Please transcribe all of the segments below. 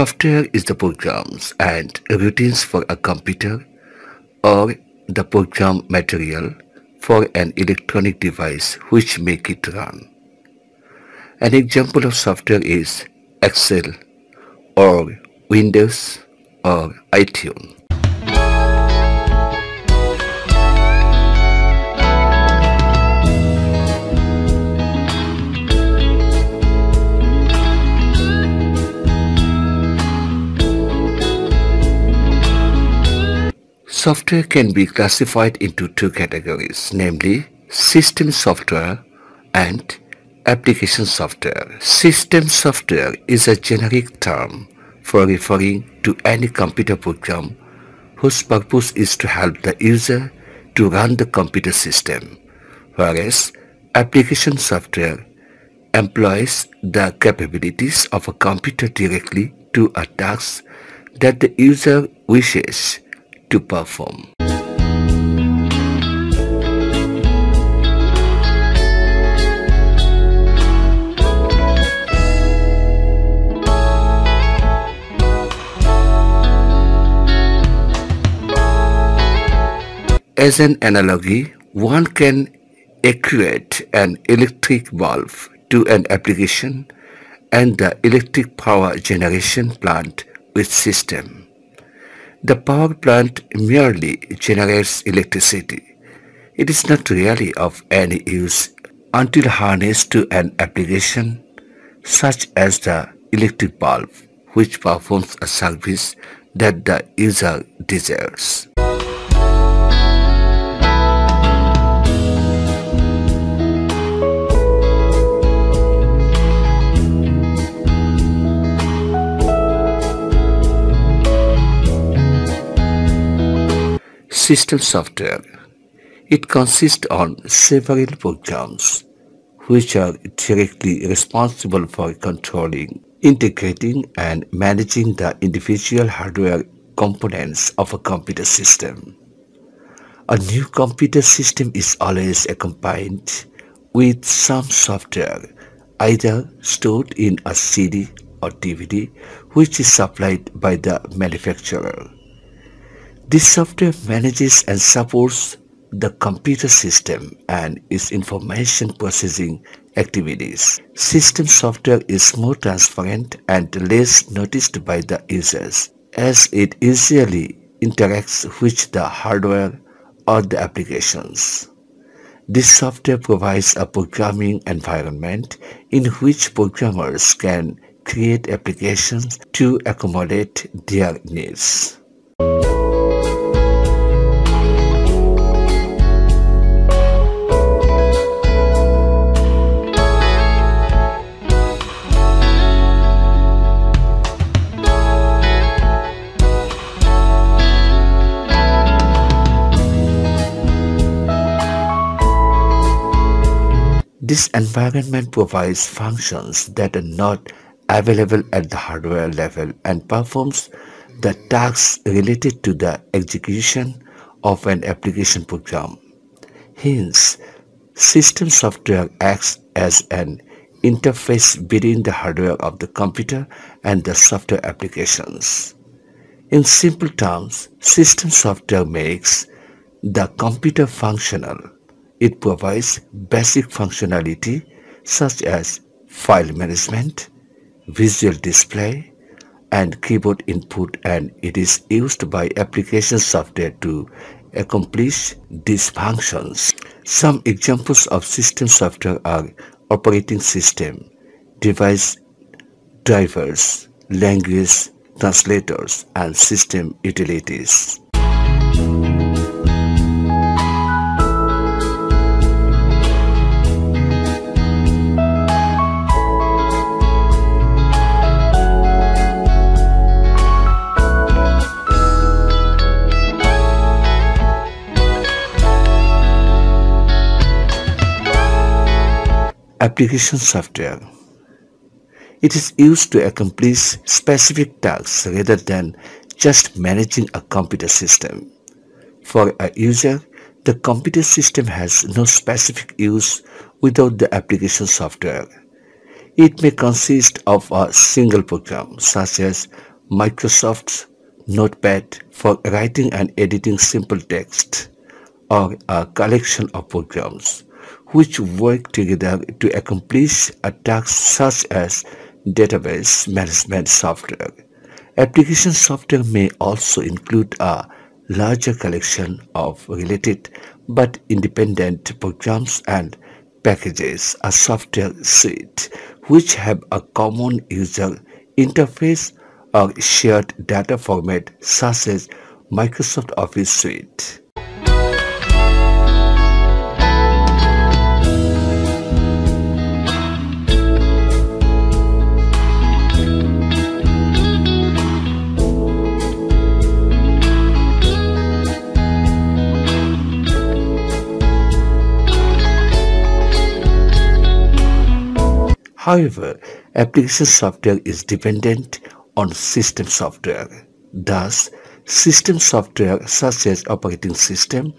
Software is the programs and routines for a computer or the program material for an electronic device which make it run. An example of software is Excel or Windows or iTunes. Software can be classified into two categories, namely system software and application software. System software is a generic term for referring to any computer program whose purpose is to help the user to run the computer system, whereas application software employs the capabilities of a computer directly to a task that the user wishes to perform. As an analogy, one can equate an electric bulb to an application and the electric power generation plant with system. The power plant merely generates electricity. It is not really of any use until harnessed to an application such as the electric bulb which performs a service that the user desires. System software. It consists on several programs which are directly responsible for controlling, integrating and managing the individual hardware components of a computer system. A new computer system is always accompanied with some software either stored in a CD or DVD which is supplied by the manufacturer. This software manages and supports the computer system and its information processing activities. System software is more transparent and less noticed by the users as it easily interacts with the hardware or the applications. This software provides a programming environment in which programmers can create applications to accommodate their needs. This environment provides functions that are not available at the hardware level and performs the tasks related to the execution of an application program. Hence, system software acts as an interface between the hardware of the computer and the software applications. In simple terms, system software makes the computer functional it provides basic functionality such as file management, visual display, and keyboard input and it is used by application software to accomplish these functions. Some examples of system software are operating system, device drivers, language translators, and system utilities. Application software. It is used to accomplish specific tasks rather than just managing a computer system. For a user, the computer system has no specific use without the application software. It may consist of a single program such as Microsoft's Notepad for writing and editing simple text, or a collection of programs which work together to accomplish a task such as database management software. Application software may also include a larger collection of related but independent programs and packages, a software suite, which have a common user interface or shared data format such as Microsoft Office Suite. However, application software is dependent on system software. Thus, system software such as operating system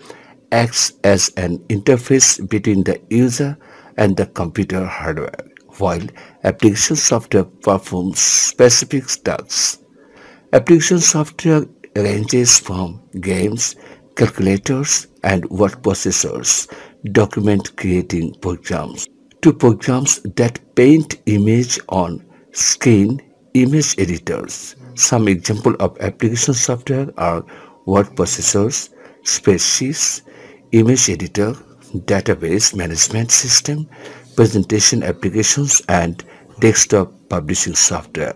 acts as an interface between the user and the computer hardware, while application software performs specific tasks. Application software ranges from games, calculators, and word processors, document creating programs to programs that paint image on screen image editors. Some example of application software are word processors, spreadsheets, image editor, database management system, presentation applications and desktop publishing software.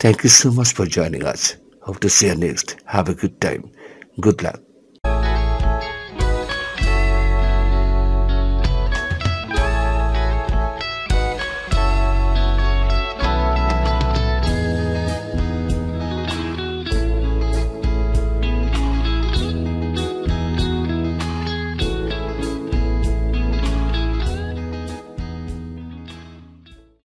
Thank you so much for joining us. Hope to see you next. Have a good time. Good luck.